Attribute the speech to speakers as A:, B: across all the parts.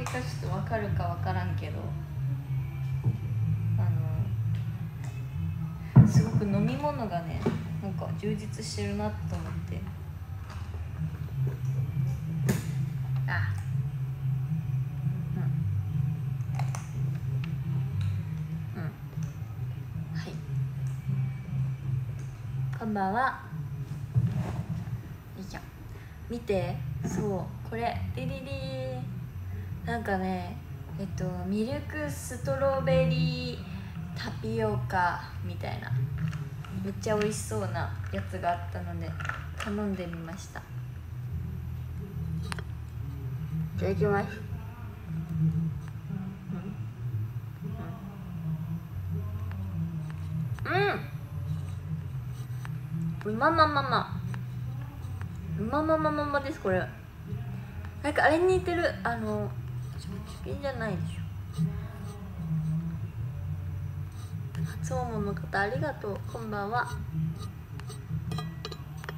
A: けかちょっと分かるか分からんけどあのすごく飲み物がねなんか充実してるなと思って。あうん。うん。はい。こんばんは。よいしょ。見て。そう。これリリリー。なんかねえっとミルクストロベリータピオカみたいなめっちゃ美味しそうなやつがあったので頼んでみました。いただきます。うん。うまままま。うまままままですこれ。なんかあれに似てるあのチキンじゃないでしょ。初訪問の方ありがとう。こんばんは。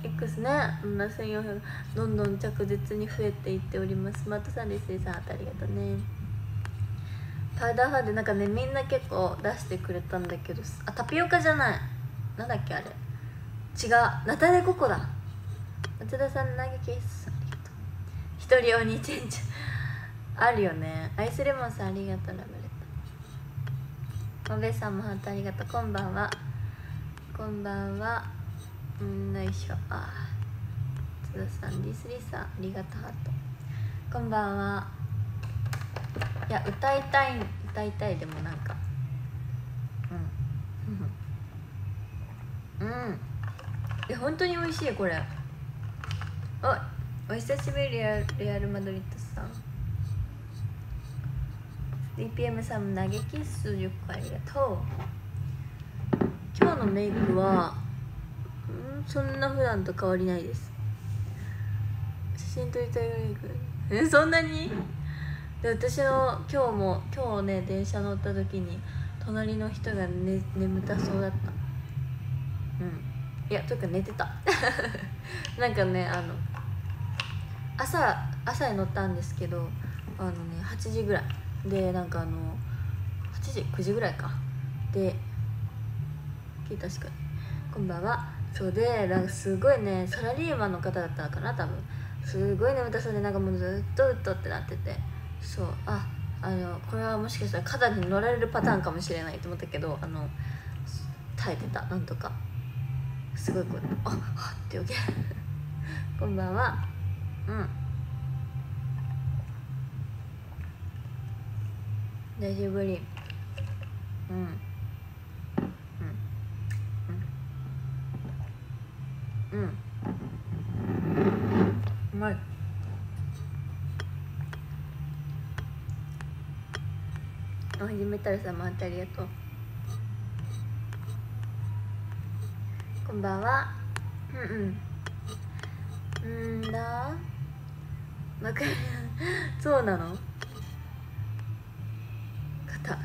A: X ね。7400どんどん着実に増えていっております。マットさんですさんありがとうね。パウダーファンでなんかねみんな結構出してくれたんだけど。あタピオカじゃない。なんだっけあれ。違う。ナタデココだ。松田さん投げケースありがとう。一人鬼チェンジあるよね。アイスレモンさんありがとうラブレタおべさんもハートありがとう。こんばんは。こんばんは。うんよいしょ。あ津田さんディスリーさんありがとう。ハート。こんばんは。いや歌いたい歌いたいでもなんか。うん。うん。え本当に美味しいこれ。おお久しぶりレアレアル・マドリッドさん。DPM さん投げキッス10個ありがとう。今日のメイクはんそんな普段と変わりないです。写真撮りたいメイク。えそんなに？で私の今日も今日ね電車乗った時に隣の人が、ね、眠たそうだった。うん。いやというか寝てた。なんかねあの朝朝に乗ったんですけどあのね8時ぐらい。でなんかあの8時9時ぐらいか。で聞いた確かこんばんは。そうでなんかすごいねサラリーマンの方だったかな多分。すごい眠たそうでなんかもうずっとうっとってなってて。そう。ああのこれはもしかしたら肩に乗られるパターンかもしれないと思ったけどあの耐えてた。なんとか。すごいこうあはってよけ。こんばんは。うん。大丈夫りうん。うん。うん。うん。うまい。おはじめたるさんもあってありがとう。こんばんは。うんうん。んだ。わかる。そうなの？肩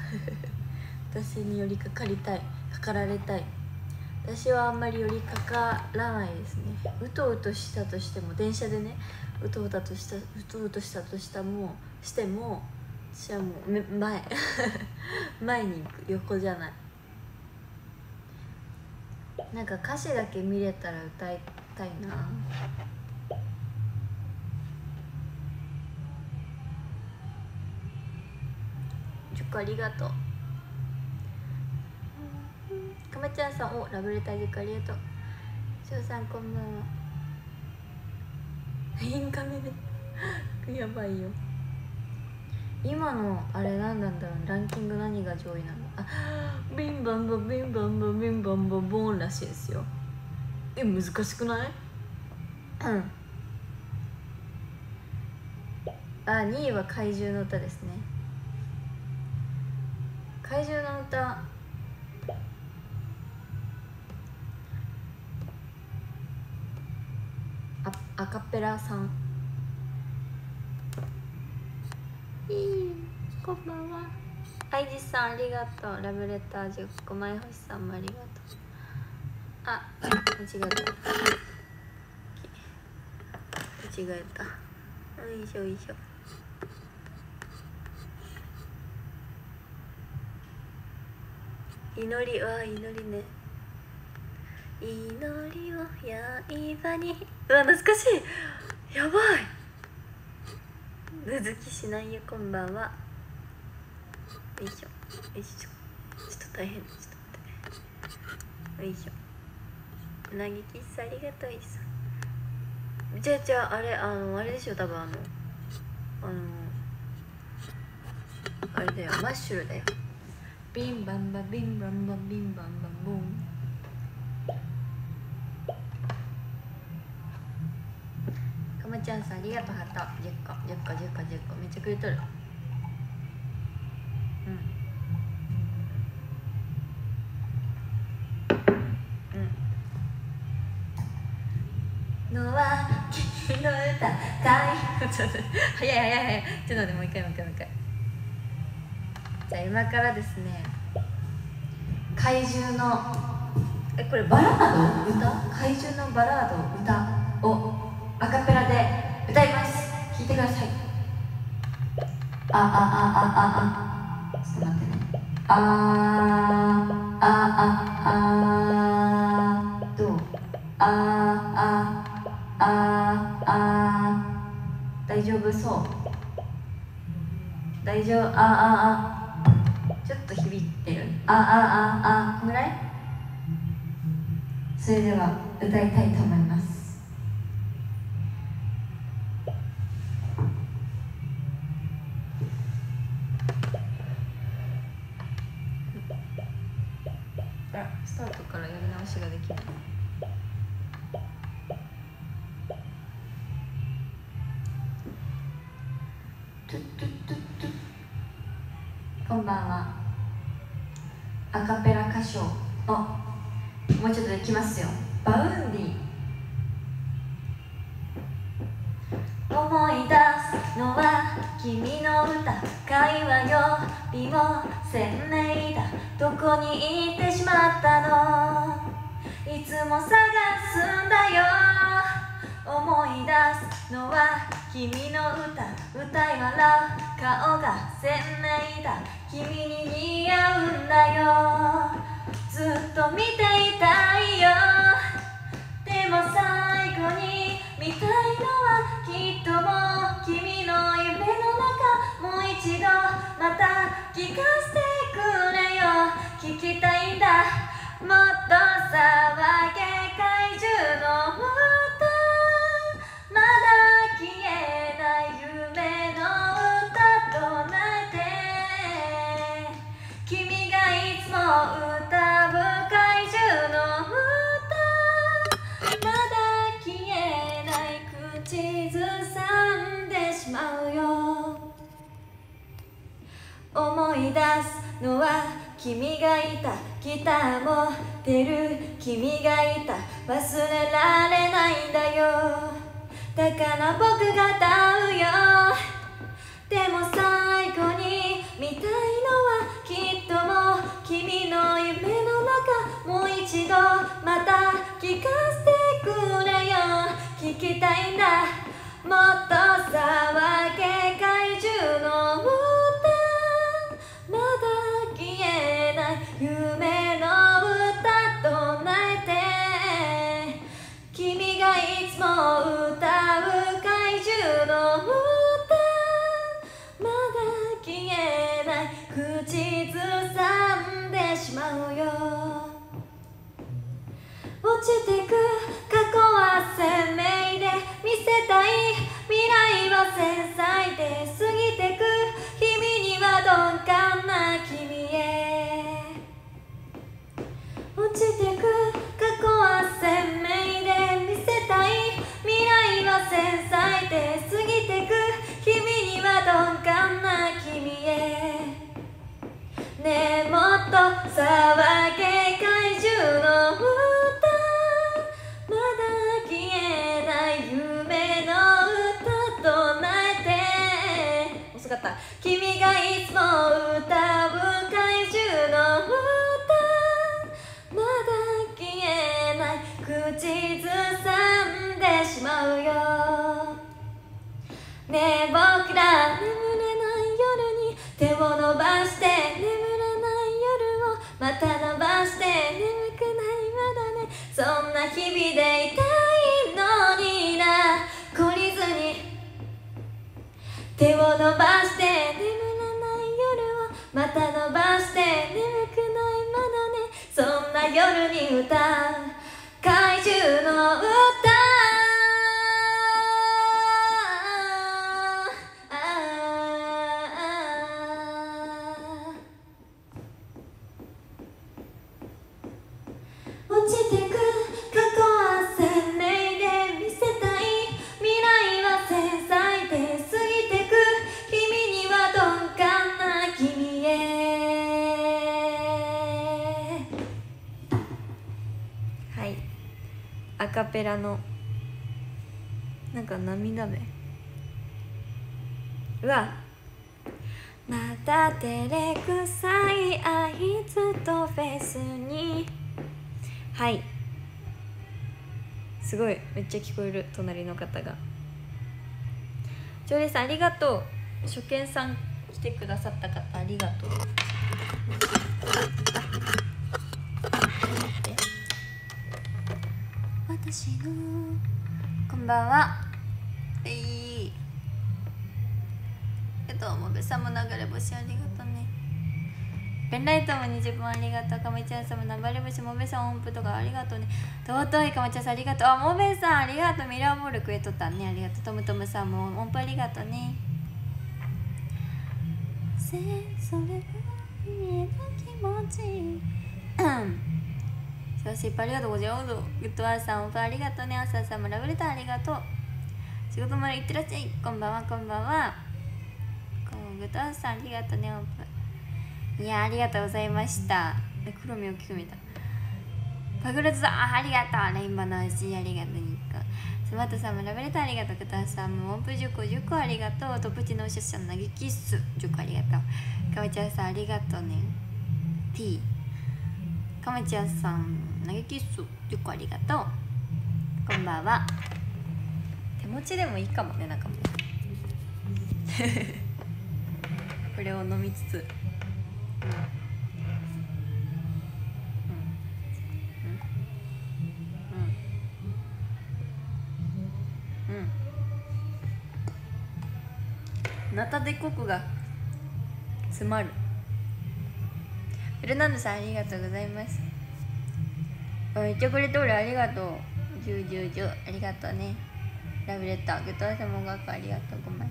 A: 私に寄りかかりたい。かかられたい。私はあんまり寄りかからないですね。うとうとしたとしても電車でねうとうとしたうとうとしたとしたもしても私はもう前。前に行く。横じゃない。なんか歌詞だけ見れたら歌いたいな。ありがとう。かまちゃんさんおラブレタージュありがとう。しょうさんこんばんは。インカメで。やばいよ。今のあれ何なんだろう。ランキング何が上位なの？あビンバンバビンバンバビンバンバボーンらしいですよ。え難しくない？うん。あ2位は怪獣の歌ですね怪獣の歌。アアカペラさん。いいこんばんは。アイジさんありがとう。ラブレター10個前星さんもありがとう。あ間違えた。間違えた。よいしょよいしょ祈りは祈りね。祈りを刃に。うわ懐かしい。やばい。ぬずきしないよこんばんは。よいしょ。よいしょ。ちょっと大変。ちょっと待って。よいしょ。うなぎきっすありがとういさ。じゃあじゃああれあのあれでしょ多分あのあのあれだよ。マッシュルだよ。ビンバンバビンバンバビンバンバンボンかまちゃんさんありがとうハート10個10個10個10個めっちゃくれとる。うん。うん。のは君の歌大 ちょっと早い早い早い。ちょっと待ってもう一回もう一回もう一回じゃあ今からですね。怪獣のえこれバラード？歌？怪獣のバラード歌をアカペラで歌います。聞いてください。ああああああ。ちょっと待ってね。あああああ。どう？あああああ。大丈夫？そう。大丈夫？あああ。響いてるああああこれぐらい？それでは歌いたいと思います。つも探すんだよ。思い出すのは君の歌。歌い笑う顔が鮮明だ。君に似合うんだよ。ずっと見ていたいよ。でも最後に見たいのはきっともう君の夢の中。もう一度また聞かせてくれよ。聞きたいんだ。もっと騒げ怪獣の歌まだ消えない夢の歌となって君がいつも歌う怪獣の歌まだ消えない口ずさんでしまうよ思い出すのは君がいたギターも出る。君がいた忘れられないんだよ。だから僕が歌うよ。でも最後に見たいのはきっともう君の夢の中もう一度また聞かせてくれよ。聞きたいんだ。もっと騒げ怪獣のも歌う怪獣の歌まだ消えない口ずさんでしまうよ。落ちてく過去は鮮明でペラのなんか涙目。うわまた照れくさいあいつとフェスにはい。すごい。めっちゃ聞こえる隣の方が。ジョレさんありがとう。初見さん来てくださった方ありがとう。私のこんばんは。えいえっともべさんも流れ星ありがとね。ペンライトも20分ありがとう。かまちゃんさんも流れ星もべさん音符とかありがとうね。尊いかまちゃんさんありがとう。あもべさんありがとう。ミラーボールくれとったね。ありがとう。トムトムさんも音符ありがとうね。せそれが見えた気持ち。うん。そうしっぱありがとうございますグッドアーさん音符ありがとうね朝さんもラブレターありがとう仕事まで行ってらっしゃいこんばんはこんばんはこうグッドアーさんありがとうね音符いやありがとうございましたえ黒目大きく見たパグラズさんあありがとうレインボーの星ありがとうニッコスマートさんもラブレターありがとうグッドアーさんも音符10個10個ありがとうトプチのおしゃさん投げキッス10個ありがとうかまちゃんさんありがとうね T かまちゃんさん投げキッス10個ありがとう。こんばんは。手持ちでもいいかもねなんかも これを飲みつつ。うん。うん。ナタデコクが詰まるフェルナンドさん。ありがとうございますめっちゃくれとるありがとう。ジュージュージューありがとうね。ラブレターグッドアイスも学ありがとう。ごめん。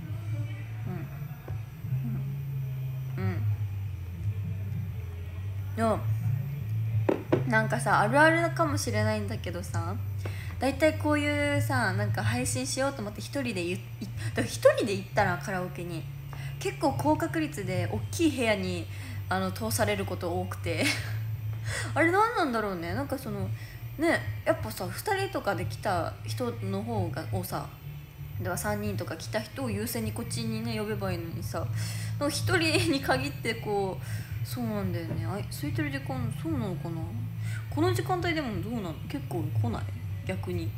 A: うん。うん。でもなんかさあるあるかもしれないんだけどさ。大体こういうさなんか配信しようと思って一人で言いだ一人で行ったらカラオケに。結構高確率で大きい部屋にあの通されること多くて。あれ何なんだろうね。なんかそのねやっぱさ2人とかで来た人の方がをさでは3人とか来た人を優先にこっちにね呼べばいいのにさ1人に限ってこうそうなんだよね。あ空いてる時間そうなのかな。この時間帯でもどうなの？結構来ない？逆に。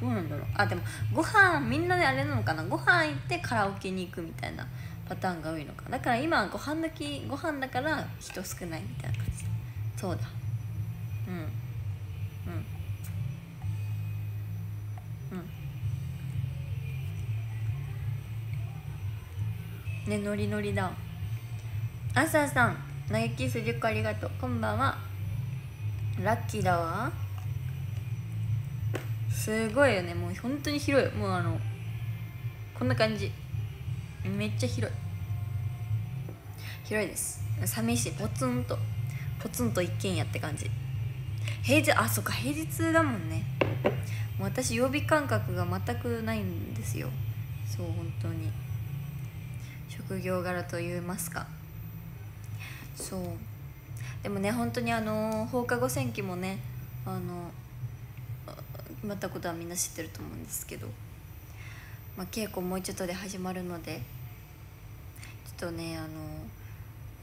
A: どうなんだろう？あでもご飯みんなであれなのかな？ご飯行ってカラオケに行くみたいなパターンが多いのかだから今ご飯時ご飯だから人少ないみたいな感じ。そうだ。うん。うん。うん。ねノリノリだあささん投げキス10個ありがとう。こんばんは。ラッキーだわ。すごいよね。もう本当に広い。もうあのこんな感じ。めっちゃ広い。広いです。寂しい。ポツンと。ポツンと一軒家って感じ。平日あそっか平日だもんね。もう私曜日感覚が全くないんですよ。そう本当に。職業柄と言いますか。そう。でもね本当にあの放課後戦記もねあの決まったことはみんな知ってると思うんですけど、まあ、稽古もうちょっとで始まるのでちょっとねあの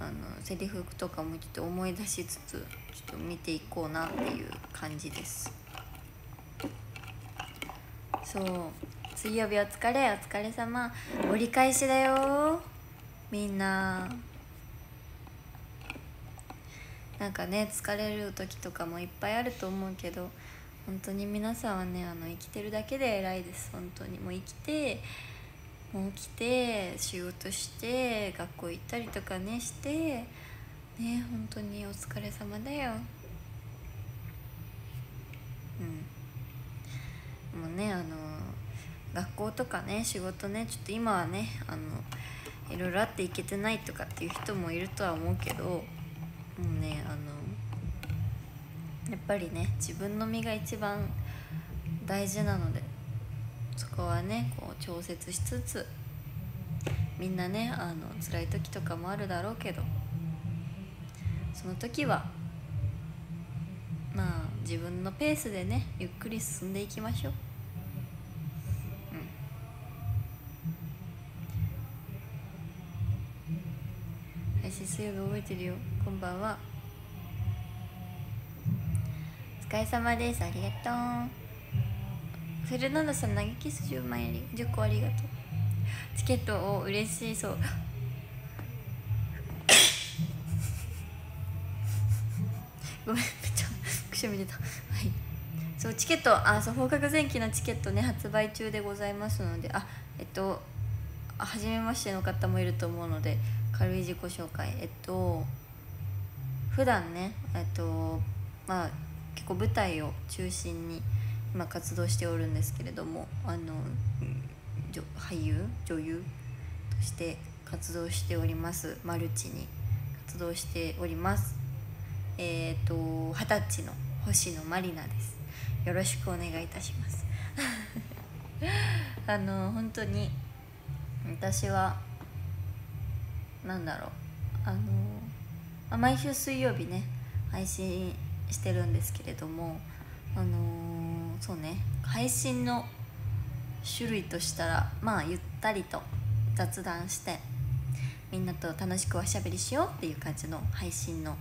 A: あのセリフとかもちょっと思い出しつつちょっと見ていこうなっていう感じです。そう水曜日お疲れお疲れ様。折り返しだよみんな。なんかね疲れる時とかもいっぱいあると思うけど本当に皆さんはねあの生きてるだけで偉いです。本当に。もう生きて起きて仕事して学校行ったりとかねしてね本当にお疲れ様だよ。うん。もうねあの学校とかね仕事ねちょっと今はねあのいろいろあって行けてないとかっていう人もいるとは思うけどもうねあのやっぱりね自分の身が一番大事なのでそこはねこう調節しつつみんなねあの辛い時とかもあるだろうけどその時はまあ自分のペースでねゆっくり進んでいきましょう。うん。配信水曜日覚えてるよ。こんばんは。お疲れ様です。ありがとう。フェルナンドさん投げキス10万円10個ありがとう。チケットを嬉しいそう。ごめんめっちゃくしゃみ出た。はい。そうチケットあそう放課後前期のチケットね発売中でございますのであえっと初めましての方もいると思うので軽い自己紹介。えっと普段ねえっとまあ結構舞台を中心に今活動しておるんですけれどもあの俳優女優として活動しております。マルチに活動しております。えっ、ー、と二十歳の星野まりなです。よろしくお願いいたします。あの本当に私は何だろう。あの毎週水曜日ね配信してるんですけれどもあのそうね。配信の種類としたらまあゆったりと雑談してみんなと楽しくおしゃべりしようっていう感じの配信の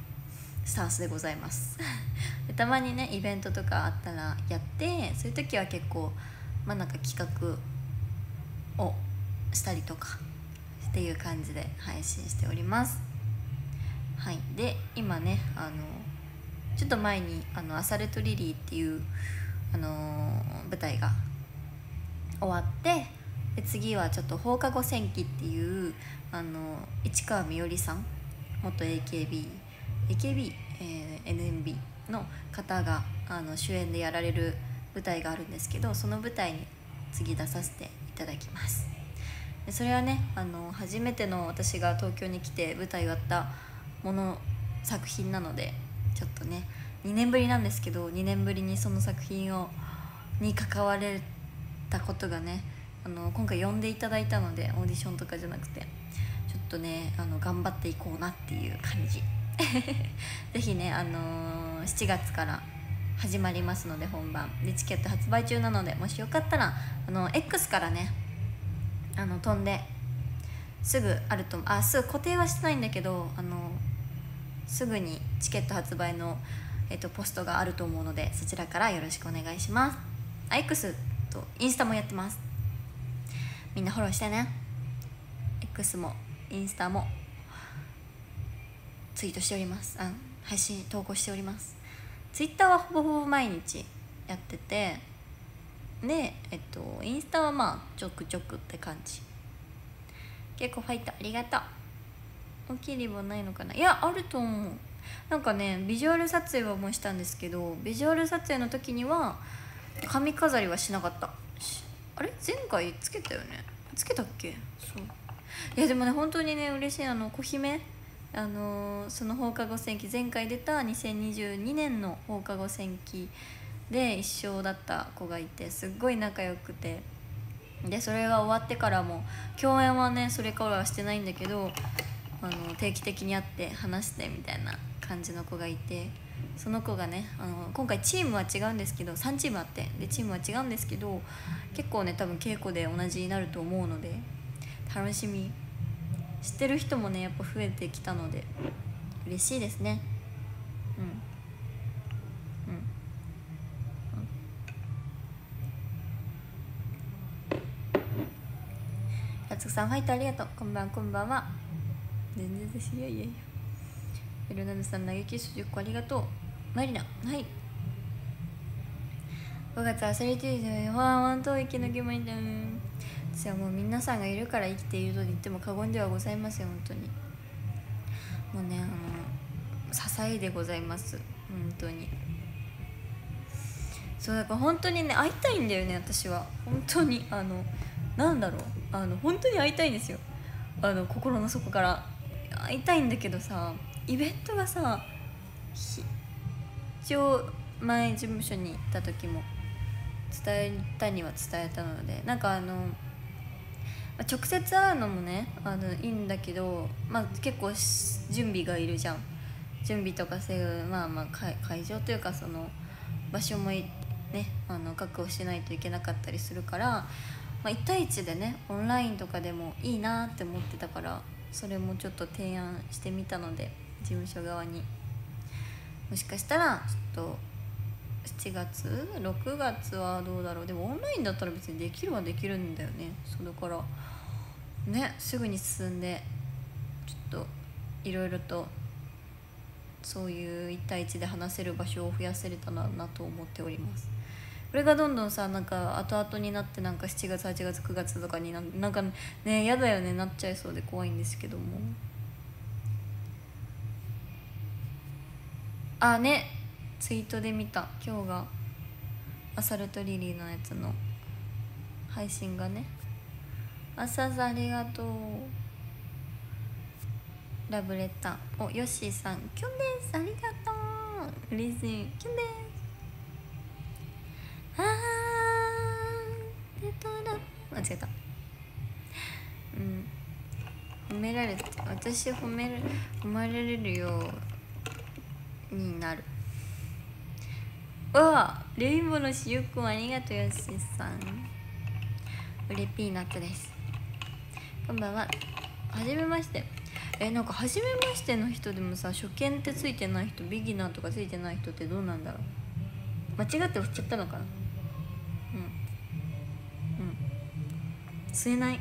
A: スタンスでございます。でたまにねイベントとかあったらやってそういう時は結構まあなんか企画をしたりとかっていう感じで配信しております。はい。で今ねあのちょっと前にあのアサルトリリーっていうあの、舞台が終わってで次はちょっと放課後戦記っていうあの市川みよりさん元 akbakb え nmb の方があの主演でやられる舞台があるんですけどその舞台に次出させていただきます。でそれはねあの初めての私が東京に来て舞台をやったもの作品なのでちょっとね2年ぶりなんですけど2年ぶりにその作品をに関われたことがねあの今回呼んでいただいたのでオーディションとかじゃなくてちょっとねあの頑張っていこうなっていう感じ。ぜひね、あのー、7月から始まりますので本番。でチケット発売中なのでもしよかったらあの X からねあの飛んですぐあるとあすぐ固定はしてないんだけどあのすぐにチケット発売のえっと、ポストがあると思うのでそちらからよろしくお願いします。X とインスタもやってます。みんなフォローしてね。X もインスタもツイートしております。あ配信投稿しております。ツイッターはほぼほぼ毎日やっててでえっとインスタはまあちょくちょくって感じ。結構ファイトありがとう。大きいリボンないのかな？いやあると思う。なんかねビジュアル撮影はもうしたんですけどビジュアル撮影の時には髪飾りはしなかった。あれ？前回つけたよね？つけたっけ？そう。いやでもね本当にね嬉しい。あの小姫？あのー、その放課後戦記前回出た2022年の放課後戦記で一緒だった子がいてすっごい仲良くて。でそれが終わってからも共演はねそれからはしてないんだけどあの定期的に会って話してみたいな感じの子がいてその子がねあの今回チームは違うんですけど3チームあってでチームは違うんですけど結構ね多分稽古で同じになると思うので楽しみ。知ってる人もねやっぱ増えてきたので嬉しいですね。うん。うん。やつさんファイトありがとう。こんばんこんばんは。全然です。いやいやいや。エルナルさん投げキッス10個ありがとう。マリナはい。5月アスリティーズファンワンと息抜きましたじゃあもう皆さんがいるから生きていると言っても過言ではございません本当に。もうねあの支えでございます。本当に。そうだから本当にね会いたいんだよね私は。本当に。あのなんだろう。あの本当に会いたいんですよ。あの心の底から。会いたいんだけどさイベントがさ一応前事務所に行った時も伝えたには伝えたのでなんかあの直接会うのもねあのいいんだけど、まあ、結構準備がいるじゃん。準備とかそういう、まあ、まあ会場というかその場所もねあの確保しないといけなかったりするから、まあ、1対1でねオンラインとかでもいいなって思ってたからそれもちょっと提案してみたので事務所側に。もしかしたらちょっと7月？6月はどうだろう？でもオンラインだったら別にできるはできるんだよね。そうだからねすぐに進んでちょっといろいろとそういう1対1で話せる場所を増やせれたらなと思っております。これがどんどんさなんか後々になってなんか7月8月9月とかにななんかね嫌だよねなっちゃいそうで怖いんですけども。あね。ツイートで見た。今日がアサルトリリーのやつの配信がね。朝さんありがとう。ラブレター。おヨッシーさん。キュンです。ありがとう。嬉しい。キュンです。あーレトラ間違えたうん褒められて私褒める褒められるようになるわレインボーのしゆくんありがとうよしさんうれピーナッツですこんばんははじめましてえなんか初めましての人でもさ初見ってついてない人ビギナーとかついてない人ってどうなんだろう間違って押しちゃったのかな吸えない。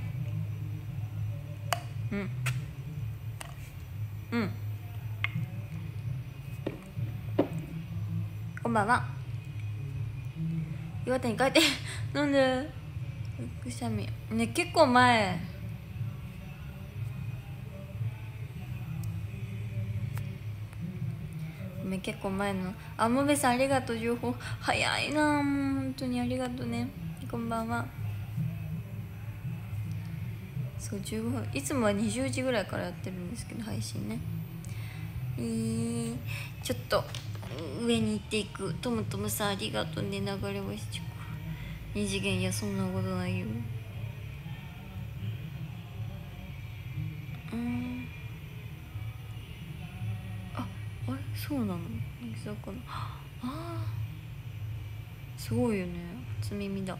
A: うん。うん。こんばんは。岩手に帰ってなんでくしゃみ。ね結構前。結構前の。あもべさんありがとう情報。早いなもう本当にありがとうね。こんばんは。そう15分いつもは20時ぐらいからやってるんですけど配信ね。えー、ちょっと上に行っていく。トムトムさんありがとうね流れ星チ二次元いやそんなことないよ。うん。ああれ？そうなの？乃木坂の。ああすごいよね。初耳だ。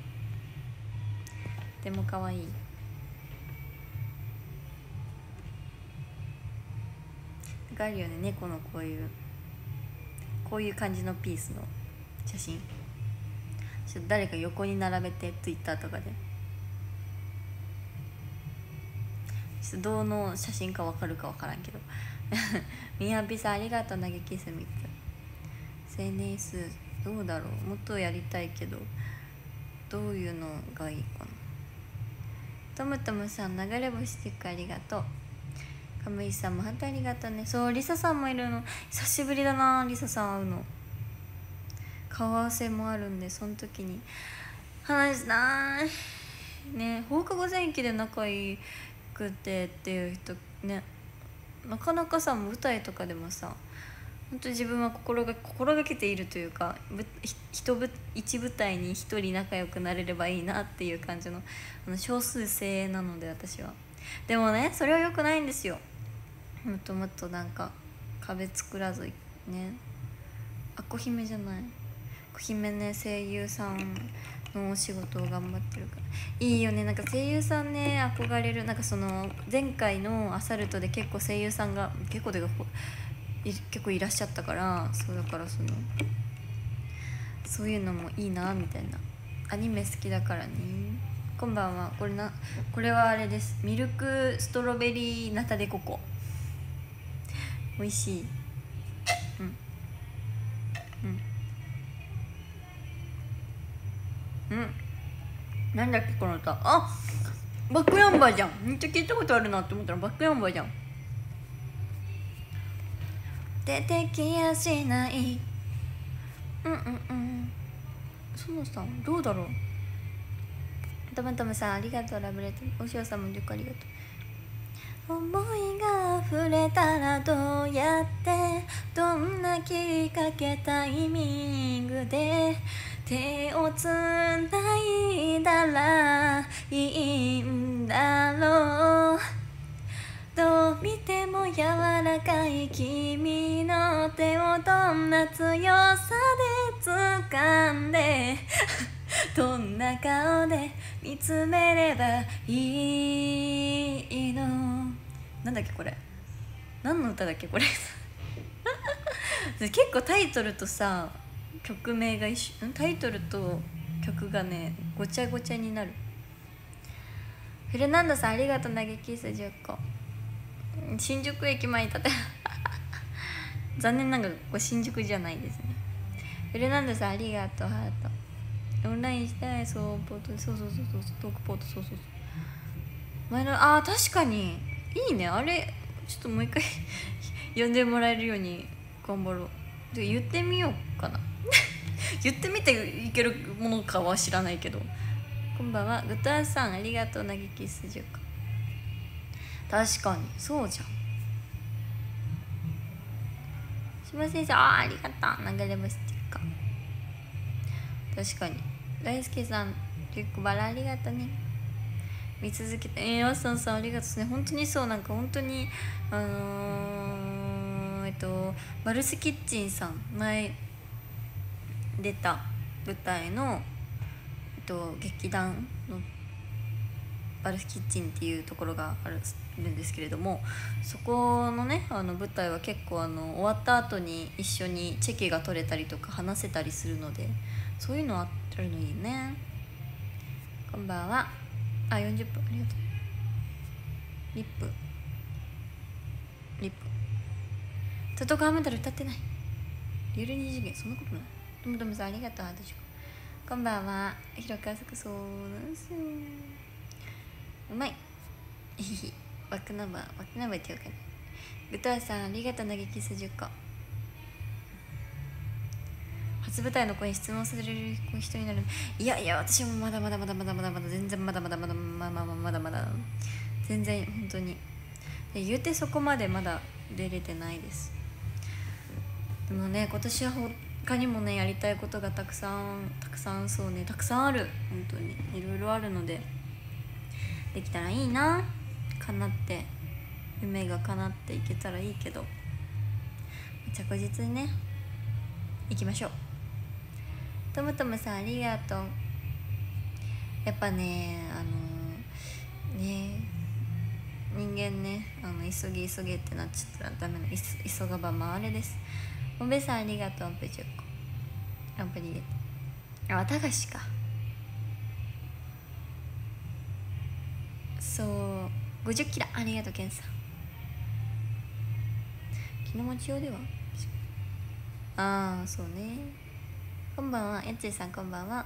A: でも可愛い。あるよね猫のこういうこういう感じのピースの写真。ちょっと誰か横に並べて Twitter とかで。ちょっとどの写真か分かるか分からんけど。みやびさんありがとう投げキス3つ SNS どうだろう。もっとやりたいけどどういうのがいいかな。トムトムさん流れ星チェックありがとう。カムイさんも反対ありがとうね。そうリサさんもいるの。久しぶりだなリサさん会うの。顔合わせもあるんでその時に。話したいね放課後前期で仲良くてっていう人ね。なかなかさ舞台とかでもさ本当自分は心が心がけているというか一部一舞台に一人仲良くなれればいいなっていう感じのあの少数精鋭なので私は。でもねそれはよくないんですよ。もっともっとなんか壁作らずね。あこ姫じゃない。こ姫ね声優さんのお仕事を頑張ってるから。いいよね。なんか声優さんね憧れる。なんかその前回のアサルトで結構声優さんが結構で結構いらっしゃったからそうだからそのそういうのもいいなみたいな。アニメ好きだからね。こんばんは。これなこれはあれです。ミルクストロベリーナタデココ。美味しい。うん。うん。うん。なんだっけこの歌。あバックヤンバーじゃん。めっちゃ聞いたことあるなって思ったらバックヤンバーじゃん。出てきやしない。うんうんうん。そのさんどうだろう。たまたまさんありがとう。ラブレター。おしおさんも10個ありがとう。思いが溢れたらどうやってどんなきっかけタイミングで手をつないだらいいんだろう。どう見ても柔らかい君の手をどんな強さで掴んで どんな顔で見つめればいいのなんだっけこれ。何の歌だっけこれ。結構タイトルとさ曲名が一緒。タイトルと曲がねごちゃごちゃになる。フェルナンドさんありがとう投げキス10個新宿駅前に立て。残念ながらこれ新宿じゃないですね。フェルナンドさんありがとうハート。オンラインしたいそうポートそうそうそうそうトークポートそうそうそう。前のあー確かに。いいね。あれちょっともう一回 呼んでもらえるように頑張ろう。で言ってみようかな。言ってみていけるものかは知らないけど。こんばんはグッドアンさんありがとう投げキス10個確かに。そうじゃん。島先生ああありがとう。流れ星っていうか。確かに。大輔さん結構バラありがとうね。見続けてえー、あさんさんありがとうですね。本当にそうなんか本当にあのー、えっとバルスキッチンさん前出た舞台の、えっと、劇団のバルスキッチンっていうところがあるんですけれどもそこのねあの舞台は結構あの終わった後に一緒にチェキが取れたりとか話せたりするのでそういうのあるのいいね。こんばんは。あ40分。ありがとう。リップ。リップ。トトカーメダル歌ってない。ゆる二次元そんなことない。ともともさんありがとう私。こんばんは。広川作そうなんすよ。うまい。ひひバックナンバーバックナンバーっていうかねグターさんありがとう投げキス10個。初舞台の子に質問される人になるいやいや私もまだまだまだまだまだまだ全然まだまだまだまだまだまだまだ全然本当に。で言うてそこまでまだ出れてないです。でもね今年は他にもねやりたいことがたくさんたくさんそうねたくさんある。本当に。いろいろあるので。できたらいいな。叶って。夢が叶っていけたらいいけど。着実にね行きましょう。トムトムさんありがとう。やっぱねあのね人間ねあの急ぎ急ぎってなっちゃったらダメな急がば回れです。おべさんありがとうアンプ10個アンプ入れて。あたかしか。そう50キロ。ありがとうケンさん。気の持ちようでは？ああそうね。こんばんは。やついさんこんばんは。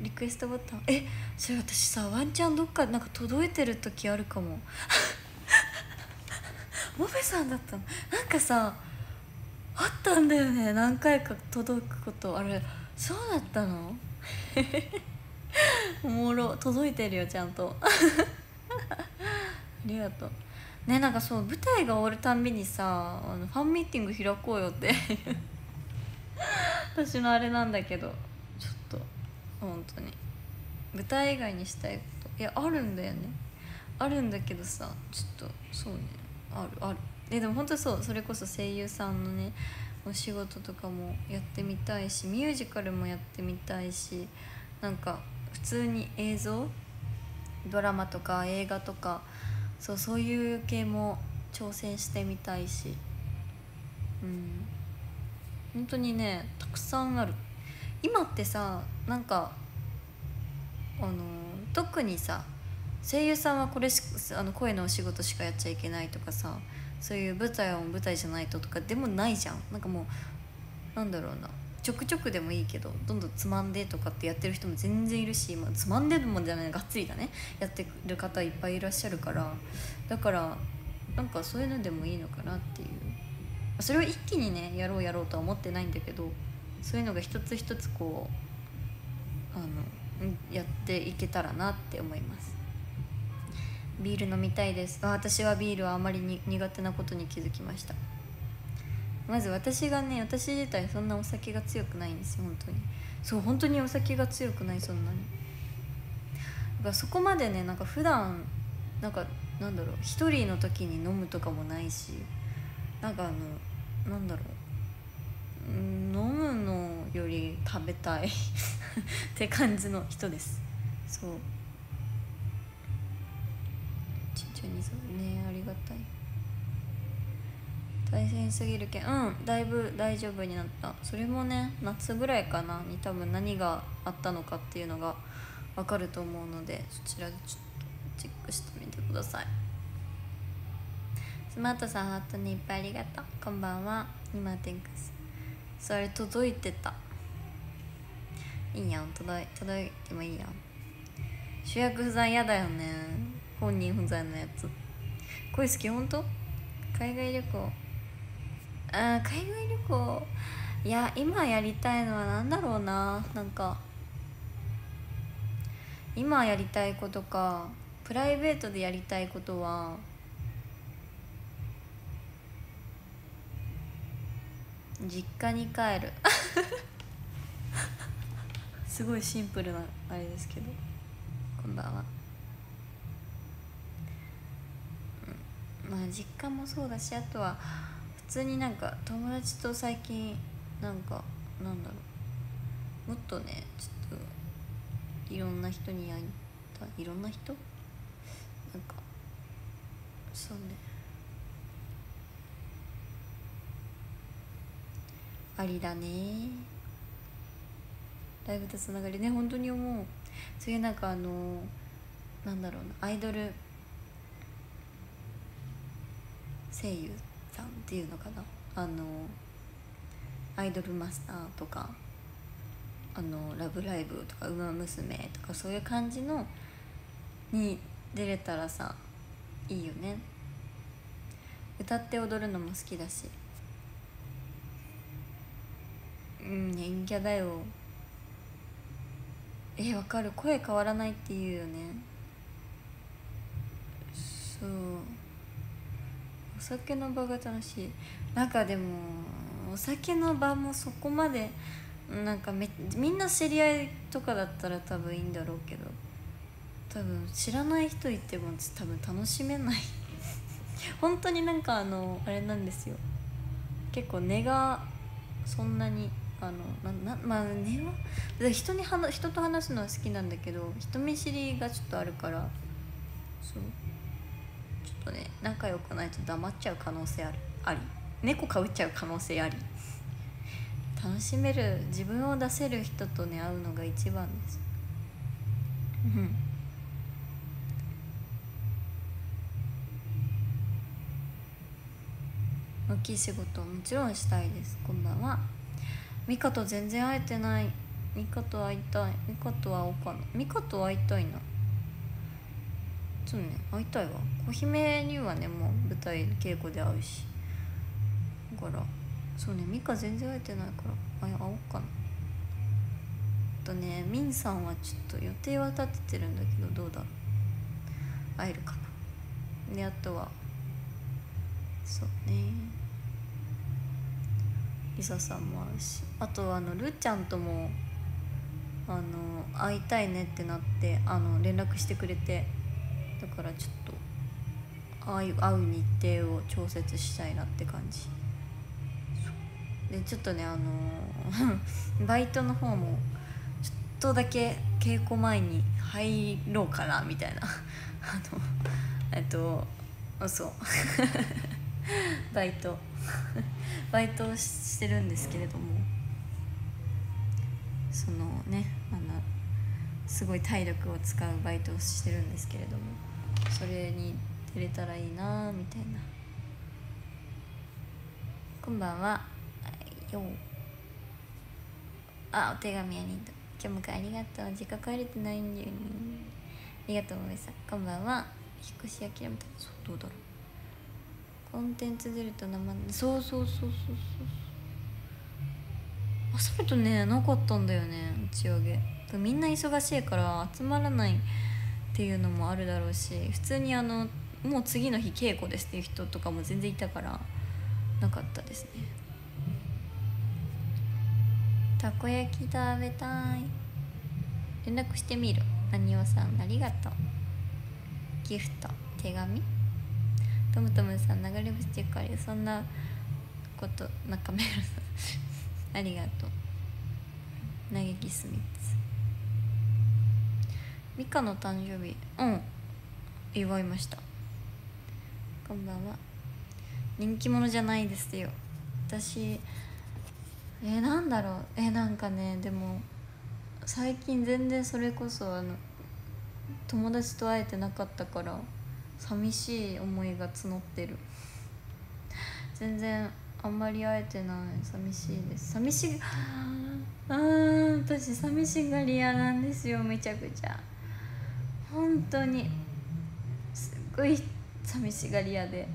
A: リクエストボタン。えそれ私さワンチャンどっかなんか届いてる時あるかも。モベさんだったの。なんかさあったんだよね。何回か届くことあれそうだったの？おもろ。届いてるよちゃんと。ありがとう。ねなんかそう舞台が終わるたんびにさあのファンミーティング開こうよって。私のあれなんだけどちょっと本当に。舞台以外にしたいこといやあるんだよね。あるんだけどさちょっとそうね。あるある。えでも本当そうそれこそ声優さんのねお仕事とかもやってみたいしミュージカルもやってみたいしなんか普通に映像ドラマとか映画とかそうそういう系も挑戦してみたいし。うん。本当にねたくさんある。今ってさなんかあの特にさ声優さんはこれあの声のお仕事しかやっちゃいけないとかさそういう舞台は舞台じゃないととかでもないじゃん。なんかもうなんだろうな。ちょくちょくでもいいけどどんどんつまんでとかってやってる人も全然いるし、まあ、つまんでるもんじゃないがっつりだね。やってる方いっぱいいらっしゃるから。だからなんかそういうのでもいいのかなっていう。それを一気にねやろうやろうとは思ってないんだけどそういうのが一つ一つこうあのやっていけたらなって思います。ビール飲みたいです。私はビールはあまりに苦手なことに気づきました。まず私がね私自体そんなお酒が強くないんですよ本当に。そう本当にお酒が強くないそんなに。だからそこまでねなんか普段なんかなんだろう一人の時に飲むとかもないしなんかあのなんだろう。飲むのより食べたい。って感じの人です。そう。ちんちゃにそうね。ありがたい。大変すぎるけん。うんだいぶ大丈夫になった。それもね夏ぐらいかな。に多分何があったのかっていうのが分かると思うのでそちらでちょっとチェックしてみてください。スマートさんハートにいっぱいありがとう。こんばんは。今テンクスそれ届いてた。いいやん。届い届いてもいいやん。主役不在嫌だよね。本人不在のやつ。恋好き本当海外旅行。あ海外旅行。いや今やりたいのは何だろうな。なんか今やりたいことかプライベートでやりたいことは実家に帰る。すごいシンプルなあれですけど。こんばんは、うん、まあ実家もそうだしあとは普通になんか友達と最近なんかなんだろう。もっとねちょっといろんな人に会いたい。ろんな人？なんかそうね。ありだね。ライブとつながりね。本当に思う。そういうなんかあのなんだろうな。アイドル声優さんっていうのかな。あのアイドルマスターとかあのラブライブとかウマ娘とかそういう感じのに出れたらさいいよね。歌って踊るのも好きだし。うん演技だよ。えわかる。声変わらないっていうよね。そう。お酒の場が楽しい。なんかでもお酒の場もそこまでなんかめみんな知り合いとかだったら多分いいんだろうけど。多分知らない人いても多分楽しめない。本当になんかあのあれなんですよ。結構根がそんなにあのななまあ根は人に話人と話すのは好きなんだけど人見知りがちょっとあるからそう。ちょっとね仲良くないと黙っちゃう可能性ある。あり。猫かぶっちゃう可能性あり。楽しめる自分を出せる人とね会うのが一番です。うん。大きい仕事もちろんしたいです。こんばんは。ミカと全然会えてない。ミカと会いたい。ミカと会おうかな。ミカと会いたいな。そうね。会いたいわ。小姫にはねもう舞台稽古で会うし。だからそうね。ミカ全然会えてないから会おうかな。とねミンさんはちょっと予定は立ててるんだけどどうだろう。会えるかな。であとはそうね。リサさんもあるしあとあのるっちゃんともあの会いたいねってなってあの連絡してくれてだからちょっと会う会う日程を調節したいなって感じ。でちょっとねあの バイトの方もちょっとだけ稽古前に入ろうかなみたいな。あのえっとそう。バイト。バイトをしてるんですけれども。そのねあのすごい体力を使うバイトをしてるんですけれども。それに出れたらいいなみたいな。こんばんは。よあお手紙ありがと。う今日もありがとう。実家帰れてないんだよね。ありがとうもえさん。こんばんは。引っ越し諦めた。そうどうだろう。コンテンツ出ると生そうそうそうそうそう。あそれとねなかったんだよね打ち上げ。みんな忙しいから集まらないっていうのもあるだろうし普通にあのもう次の日稽古ですっていう人とかも全然いたからなかったですね。たこ焼き食べたい。連絡してみる。何おさんありがとう。ギフト手紙。トムトムさん流れ星チェックあるそんなこと中メールありがとう嘆きスミッツミカの誕生日うん祝いましたこんばんは人気者じゃないですよ私えー、なんだろうえー、なんかねでも最近全然それこそあの友達と会えてなかったから寂しい思いが募ってる。全然あんまり会えてない。寂しいです。寂しいあー私寂しがり屋なんですよ。めちゃくちゃ。本当に。すっごい寂しがり屋で。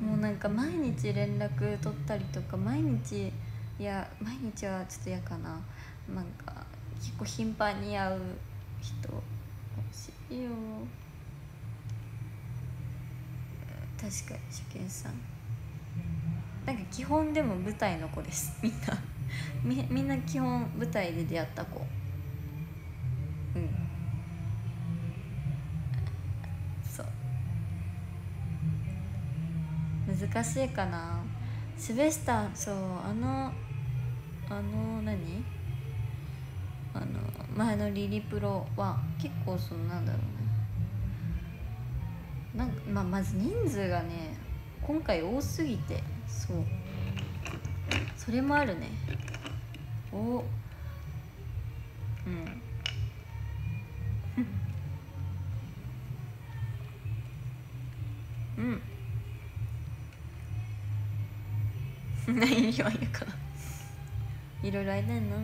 A: もうなんか毎日連絡取ったりとか毎日いや毎日はちょっと嫌かな。なんか結構頻繁に会う人欲し。いよ確かに受験さん。なんか基本でも舞台の子です。みんな。みみんな基本舞台で出会った子。うん。そう。難しいかな。シベスタそうあのあの何？あの前のリリプロは結構そのなんだろう。なんか、まあ、まず人数がね今回多すぎてそう。それもあるね。お。うん。うん。何言わんやかいろいろ会えてんの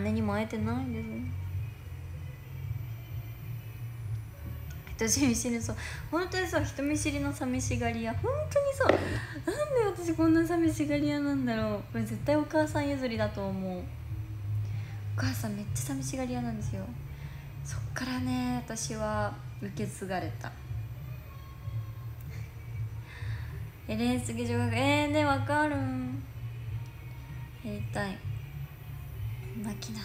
A: 姉にも会えてないです人見知りそう。本当にさ人見知りの寂しがり屋。本当にさなんで私こんな寂しがり屋なんだろう。これ絶対お母さん譲りだと思う。お母さんめっちゃ寂しがり屋なんですよ。そっからね私は受け継がれた。エレンスゲ女学えー、ねわかるやりたい。マキナ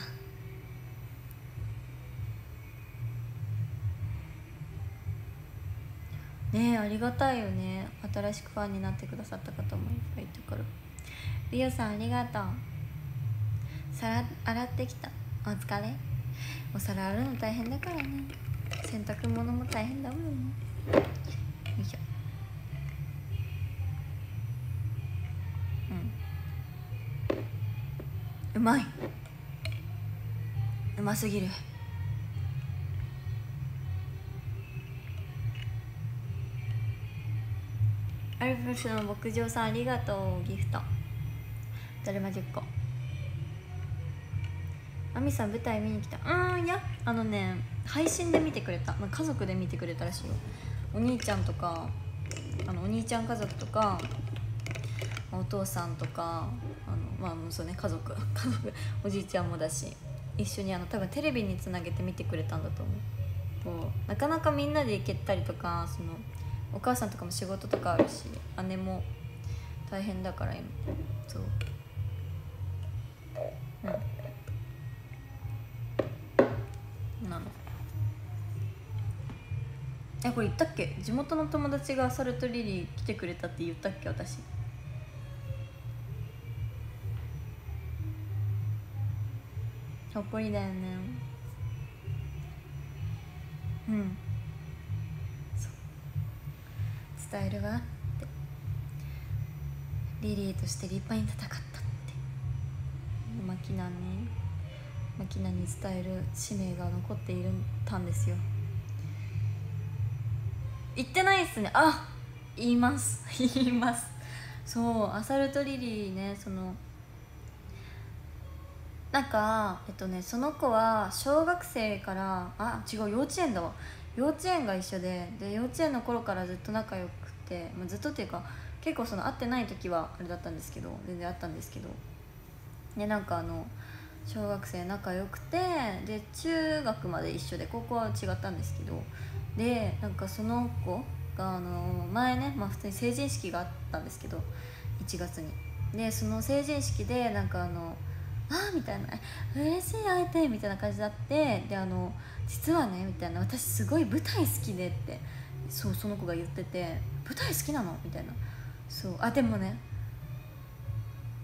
A: ねありがたいよね。新しくファンになってくださった方もいっぱいいたから。リオさんありがとう。皿洗ってきた。お疲れ。お皿洗うの大変だからね。洗濯物も大変だもんね。よいしょ。うん。うまい。うますぎる。アルプスの牧場さんありがとうギフト。だるま10個。あみさん舞台見に来た。うんいやあのね配信で見てくれた、まあ、家族で見てくれたらしいよ。お兄ちゃんとかあのお兄ちゃん家族とかお父さんとかあのまあそうね家族。家族。おじいちゃんもだし一緒にあの多分テレビにつなげて見てくれたんだと思う。もうなかなかみんなで行けたりとかそのお母さんとかも仕事とかあるし姉も大変だから今。そう。うん。なの。えこれ言ったっけ？地元の友達がサルトリリー来てくれたって言ったっけ？私。ほっこりだよね。うんそう伝えるわってリリーとして立派に戦ったって。マキナねマキナに伝える使命が残っているたんですよ。言ってないっすね。あ言います。言います。そうアサルトリリーねそのなんかえっとねその子は小学生からあ違う幼稚園だわ。幼稚園が一緒でで幼稚園の頃からずっと仲良くて、まあ、ずっとっていうか結構その会ってない時はあれだったんですけど全然あったんですけど。でなんかあの小学生仲良くてで中学まで一緒で高校は違ったんですけど。でなんかその子があの前ね、まあ、普通に成人式があったんですけど1月に。でその成人式でなんかあのあーみたいな「嬉しい会えて」みたいな感じになってであの実はねみたいな私すごい舞台好きでってそうその子が言ってて「舞台好きなの?」みたいな。そう。あでもね。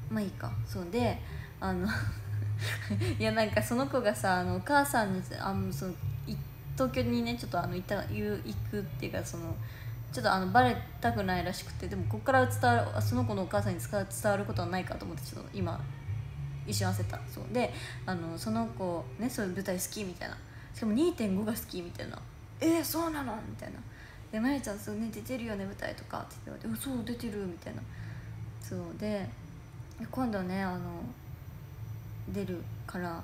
A: まあいいか。そう。であの いやなんかその子がさあのお母さんにあのそのい東京にねちょっとあの行った行くっていうかそのちょっとあのバレたくないらしくてでもここから伝わるあその子のお母さんに伝わ伝わることはないかと思ってちょっと今一瞬焦った。そう。であのその子ねそういう舞台好きみたいな。しかも2.5が好きみたいな「えー、そうなの?」みたいな「でまゆちゃんそうね出てるよね舞台とか」って言って「うんそう出てる」みたいなそうで今度ねあの出るから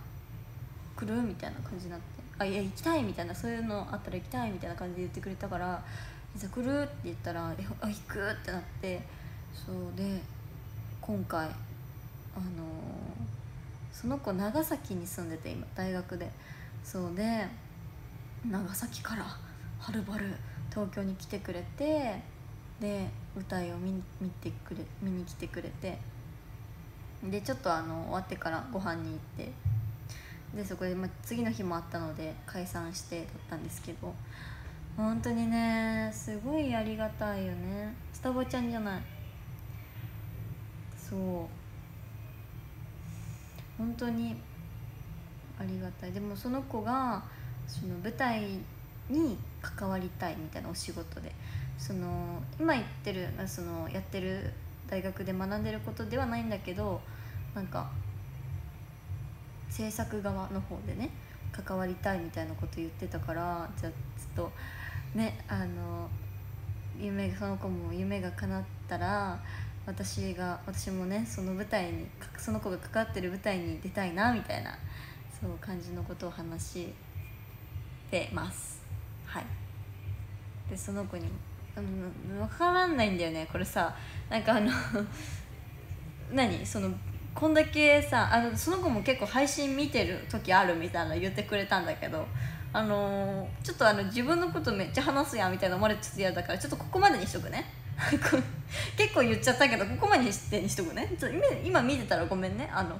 A: 来るみたいな感じになって「あいや行きたい」みたいなそういうのあったら行きたいみたいな感じで言ってくれたから「じゃあ来る?」って言ったら「えあ行く?」ってなってそうで今回あのその子長崎に住んでて今大学でそうで長崎からはるばる東京に来てくれてで舞台を見見てくれ見に来てくれてでちょっとあの終わってからご飯に行ってでそこで、まあ、次の日もあったので解散してだったんですけど本当にねすごいありがたいよね。スタバちゃんじゃない。そう。本当にありがたい。でもその子がその舞台に関わりたいみたいなお仕事で。その今言ってるそのやってる大学で学んでることではないんだけどなんか制作側の方でね関わりたいみたいなこと言ってたからじゃあちょっとねあの夢その子も夢が叶ったら私が私もねその舞台にその子が関わってる舞台に出たいなみたいなそう感じのことを話してます。はい。でその子にうん分からないんだよね。これさなんかあの 何？そのこんだけさあのその子も結構配信見てる時あるみたいな言ってくれたんだけどあのー、ちょっとあの自分のことめっちゃ話すやんみたいな思われてちょっと嫌だからちょっとここまでにしとくね。結構言っちゃったけどここまでにしてにしとくね。ちょ今今見てたらごめんね。あの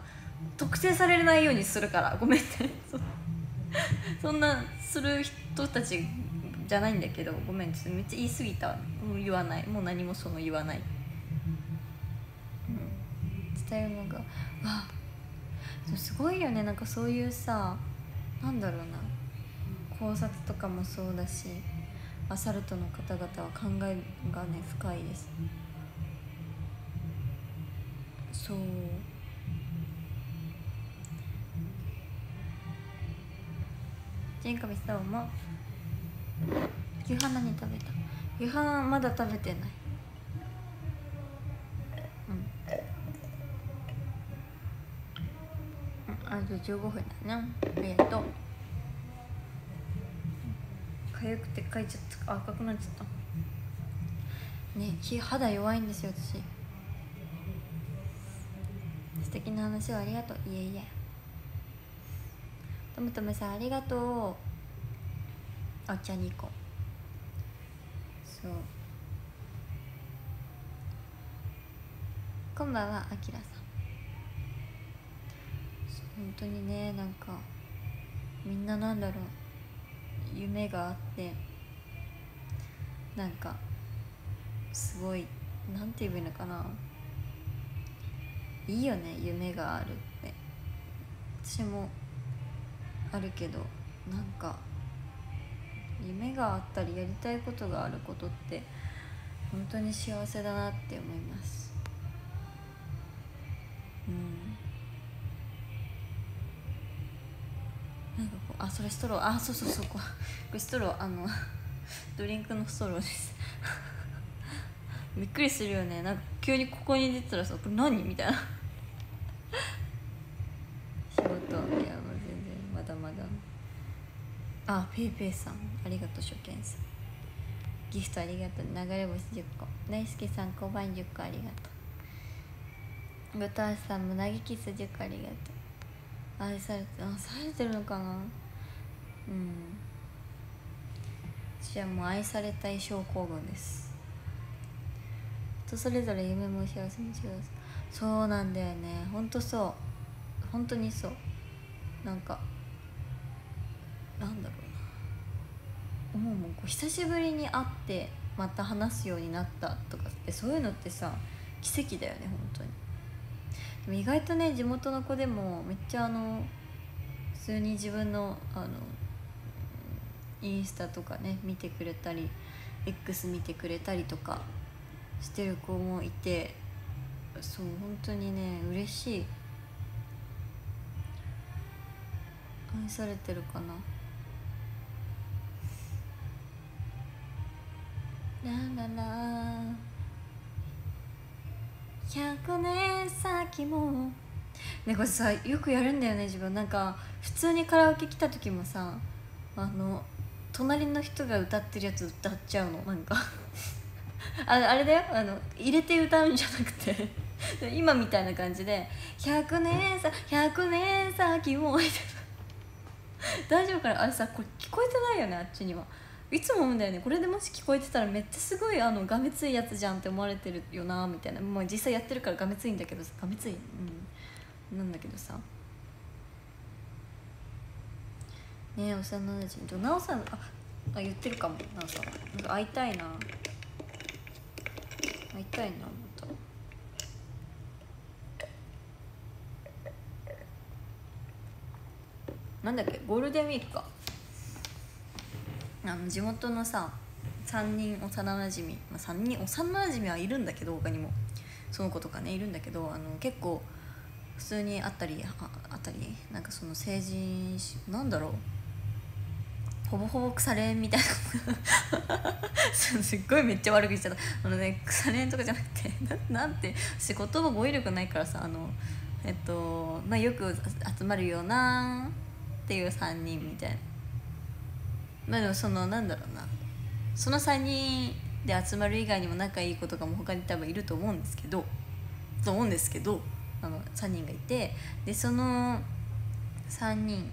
A: 特定されないようにするからごめんね。そんなする人たちじゃないんだけどごめんちょっとめっちゃ言い過ぎた。もう言わない。もう何もその言わない、うん、伝えるのがあすごいよね。なんかそういうさなんだろうな。考察とかもそうだしアサルトの方々は考えがね深いです。そう。ジンカビどうも。夕飯何食べた？夕飯まだ食べてない。うん。あと15分だな。ありがとう。痒くて書いちゃった。赤くなっちゃった。ね肌弱いんですよ私。素敵な話をありがとう。いえいえ。とむとむさんありがとう。お茶2個そう。こんばんはあきらさん。本当にねなんかみんななんだろう。夢があって。なんかすごいなんて言えばいいのかな。いいよね夢があるって。私もあるけどなんか夢があったりやりたいことがあることって本当に幸せだなって思います。うん。なんかこうあそれストロー。あそうそうそう。これストロー。あのドリンクのストローです。びっくりするよね。なんか急にここに出てたらさこれ何？みたいな仕事あペイペイさんありがとう初見さん。ギフトありがとう流れ星10個。大輔さん小判10個ありがとう。ごたさんも投げキス10個ありがとう。愛されてあされてるのかな？うん。私はもう愛されたい症候群です。人それぞれ夢も幸せも違う。そうなんだよね。ほんとそう。本当にそう。なんかなんだろうな。思うもんこう久しぶりに会ってまた話すようになったとかってそういうのってさ奇跡だよね本当に。でも意外とね地元の子でもめっちゃあの普通に自分のあのインスタとかね見てくれたり X 見てくれたりとかしてる子もいてそう本当にね嬉しい。愛されてるかな。ラララ100年先も。ねこれさよくやるんだよね自分。なんか普通にカラオケ来た時もさあの隣の人が歌ってるやつ歌っちゃうの。なんか。ああれだよ。あの入れて歌うんじゃなくて。今みたいな感じで「100年さ100年先も」みたいな。大丈夫かな？あれさこれ聞こえてないよねあっちには。いつも思うんだよね。これでもし聞こえてたらめっちゃすごいあのがめついやつじゃんって思われてるよなみたいな。もう実際やってるからがめついんだけどさがめついうん。なんだけどさ。ねえ幼なじみとなおさんああ言ってるかも。なおさん。なんか会いたいな。会いたいなまた。なんだっけ？ゴールデンウィークか。あの地元のさ3人幼なじみ、まあ、3人幼なじみはいるんだけど他にも。その子とかねいるんだけどあの結構普通にあったりああったりなんかその成人しなんだろう。ほぼほぼ腐れ縁みたいな。すっごいめっちゃ悪く言っちゃった。あのね腐れ縁とかじゃなくてななんて私言葉語彙力ないからさあのえっとまあよく集まるようなっていう3人みたいな。まあでもそのなんだろうなその3人で集まる以外にも仲いい子とかも他に多分いると思うんですけどと思うんですけどあの3人がいてでその3人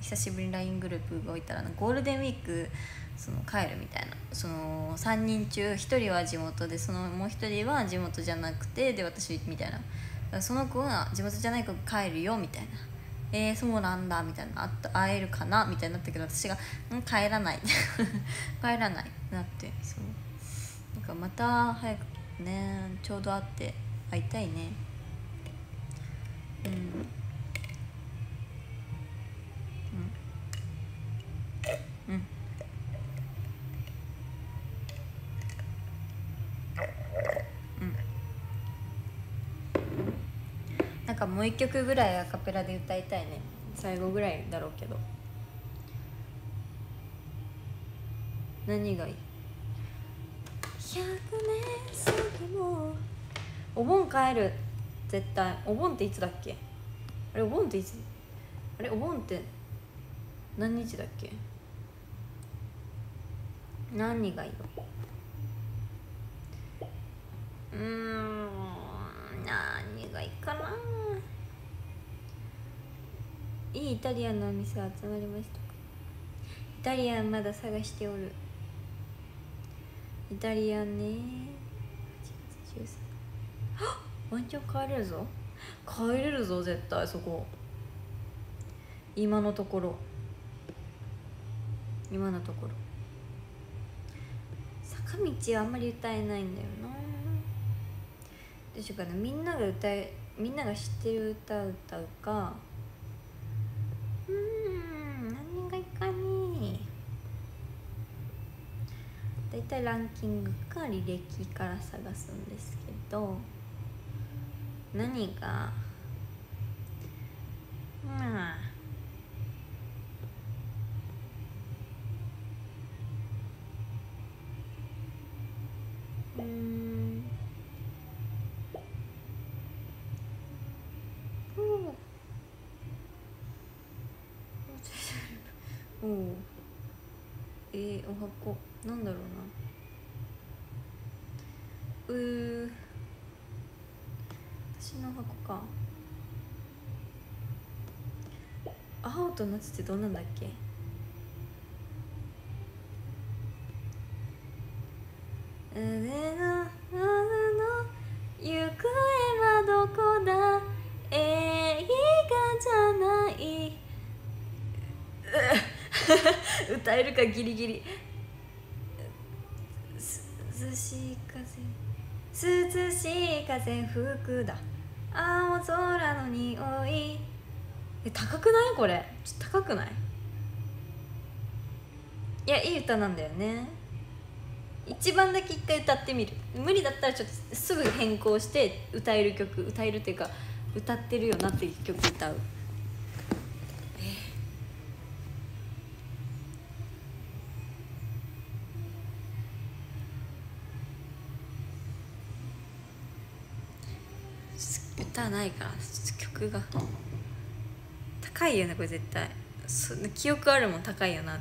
A: 久しぶりに LINE グループが置いたらゴールデンウィークその帰るみたいな。その3人中1人は地元でそのもう1人は地元じゃなくてで私みたいな。その子が地元じゃない子が帰るよみたいな。えー、そうなんだみたいな会えるかな？みたいになったけど私が「ん帰らない」帰らないなってそう。なんかまた早くねちょうど会って会いたいね。うん。かもう一曲ぐらいアカペラで歌いたいね。最後ぐらいだろうけど。何がいい？100年先も。お盆帰る？絶対。お盆っていつだっけ？あれお盆っていつ？あれお盆って何日だっけ？何がいいの？うん。何がいいかな？いいイタリアンのお店集まりましたイタリアンまだ探しておる。イタリアンね。あワンチャン帰れるぞ。帰れるぞ絶対そこ。今のところ。今のところ。坂道はあんまり歌えないんだよな。どうしようかなみんなが歌えみんなが知ってる歌歌うかうん何がいいかねだいたいランキングか履歴から探すんですけど何がまあうんおおいお箱なんだろうなうー私の箱か青と夏ってどんなんだっけ？上の花の行方はどこだ？映画じゃない。歌えるかギリギリ。涼しい風。涼しい風吹くだ。青空の匂い。え高くない？これ。高くない？いやいい歌なんだよね。一番だけ一回歌ってみる。無理だったらちょっとすぐ変更して歌える曲歌えるっていうか歌ってるよなっていう曲歌う。歌ないから曲が。高いよねこれ絶対。そ記憶あるもん高いよな。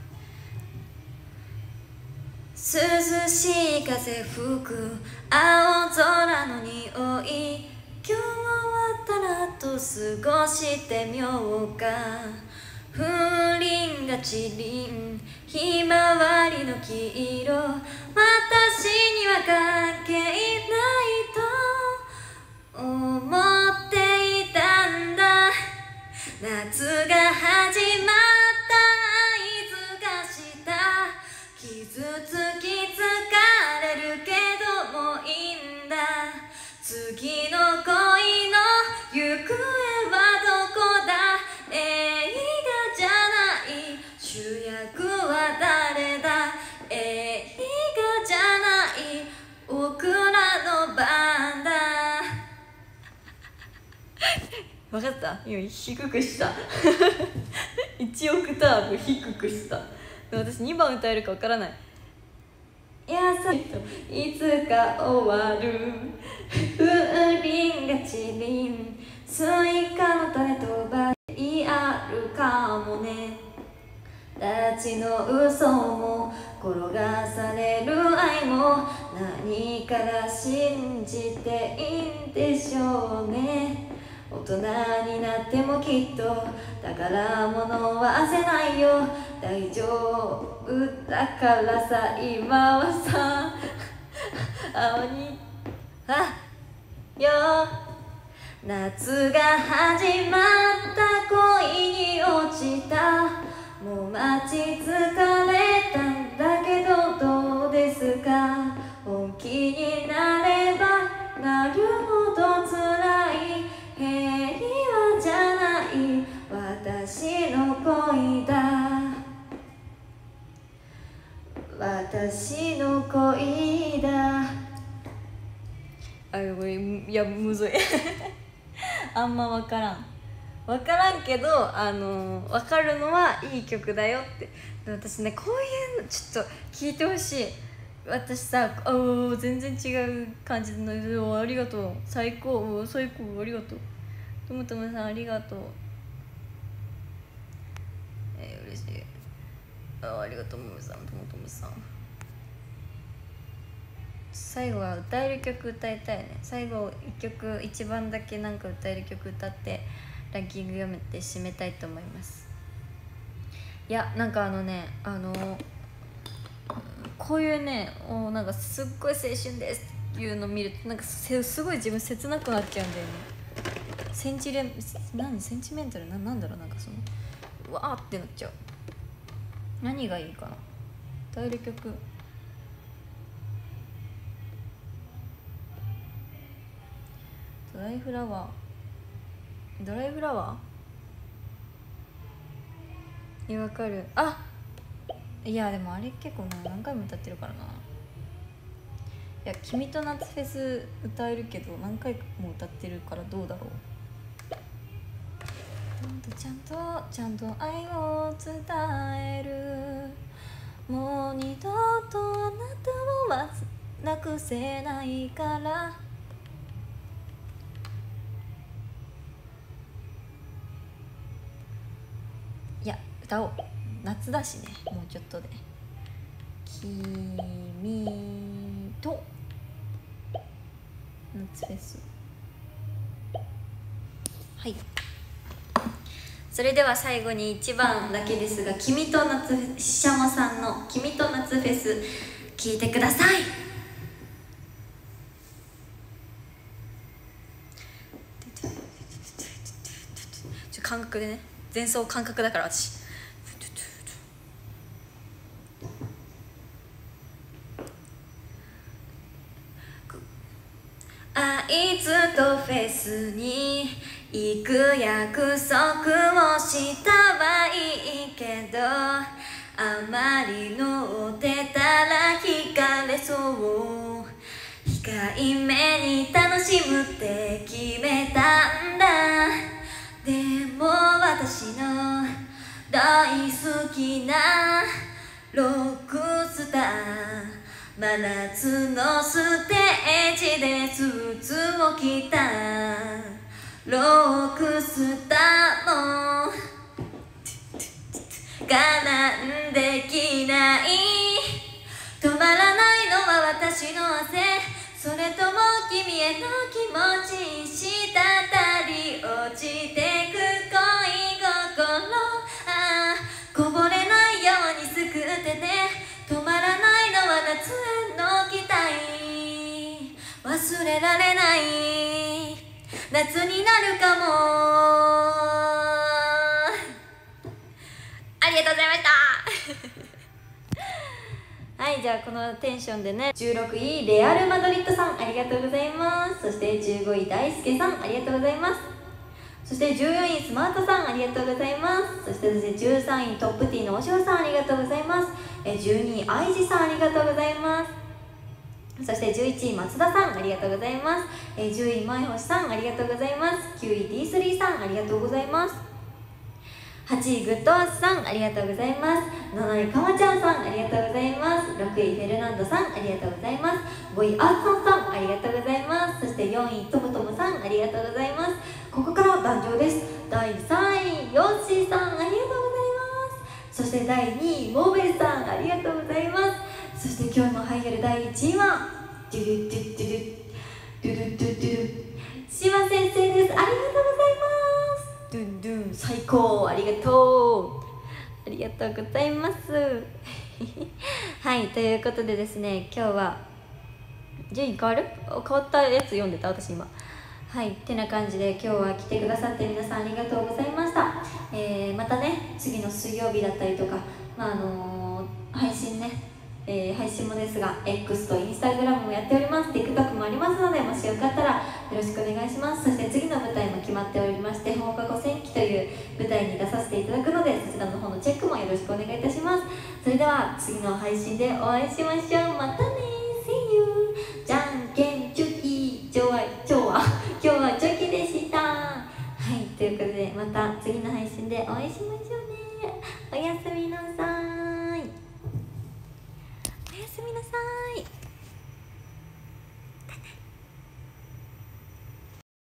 A: 涼しい風吹く青空の匂い。今日はたらと過ごしてみようか。風鈴が散りんひまわりの黄色。私には関係ないと思って夏が始まる分かった？今低くした。1オクターブ低くした。でも私2番歌えるか分からない。いやさいつか終わる。風鈴が散りん。スイカの種飛ばいあるかもね。たちの嘘も転がされる愛も。何から信じていいんでしょうね大人になってもきっと宝物はせないよ。大丈夫だからさ今はさ。青に。あよ。夏が始まった恋に落ちた。もう待ち疲れたんだけどどうですか？本気になればなるほど。の恋だ。私の恋だ。あこれいやむずい。あんま分からん。分からんけどあの分かるのはいい曲だよって。私ねこういうのちょっと聞いてほしい。私さあ全然違う感じのありがとう。最高最高ありがとう。ともともさんありがとう、嬉しい。あありがとうももさんともともさん。最後は歌える曲歌いたいね。最後一曲一番だけなんか歌える曲歌ってランキング読めて締めたいと思います。いやなんかあのねあのこういうねおなんかすっごい青春ですっていうの見るとなんかすごい自分切なくなっちゃうんだよね。センチレ何？センチメンタル？ななんだろう？なんかそのわーってなっちゃう。何がいいかな。歌える曲ドライフラワー。ドライフラワー？いやわかる。あいやでもあれ結構何回も歌ってるからな。いや「君と夏フェス」歌えるけど何回も歌ってるからどうだろう。ちゃんとちゃんと愛を伝える。もう二度とあなたをなくせないから。いや歌おう。夏だしねもうちょっとで。君と。夏フェス。はい。それでは最後に1番だけですが「君と夏」ししゃもさんの「君と夏フェス」聞いてください。感覚でね前奏感覚だから私。あいつとフェスに行く約束をしたはいいけどあまり乗ってたら惹かれそう。控えめに楽しむって決めたんだ。でも私の大好きなロックスター。真夏のステージでスーツを着た。ロックスターも我慢できない。止まらないのは私の汗それとも君への気持ち滴り落ちてく恋心あこぼれないようにすくってね。止まらないのは夏への期待。忘れられない。夏になるかも。ありがとうございました。はいじゃあこのテンションでね16位レアル・マドリッドさんありがとうございます。そして15位大輔さんありがとうございます。そして14位スマートさんありがとうございます。そしてそして13位トップティーのおしおさんありがとうございます。12位愛知さんありがとうございます。そして11位松田さんありがとうございます。え10位前星さんありがとうございます。9位 D3 さんありがとうございます。8位グッドアースさんありがとうございます。7位かまちゃんさんありがとうございます。6位フェルナンドさんありがとうございます。5位アーツさんさんありがとうございます。そして4位トムトムさんありがとうございます。ここから壇上です。第3位ヨッシーさんありがとうございます。そして第2位モーベルさんありがとうございます。そして今日のハイエル第1位はドゥルドゥドゥドゥドゥドゥドゥ島先生ですありがとうございますドゥンドゥン最高ありがとうありがとうございますはいということでですね今日は順位変わる変わったやつ読んでた私今はいてな感じで今日は来てくださって皆さんありがとうございました、えー、またね次の水曜日だったりとかまああのー、配信ねえー、配信もですが X と Instagram もやっております。TikTok もありますのでもしよかったらよろしくお願いします。そして次の舞台も決まっておりまして放課後戦記という舞台に出させていただくのでそちらの方のチェックもよろしくお願いいたします。それでは次の配信でお会いしましょう。またね See you じゃんけんチョキ。今日は今日は今日はチョキでした。はいということでまた次の配信でお会いしましょうね。おやすみなさい。みなさい。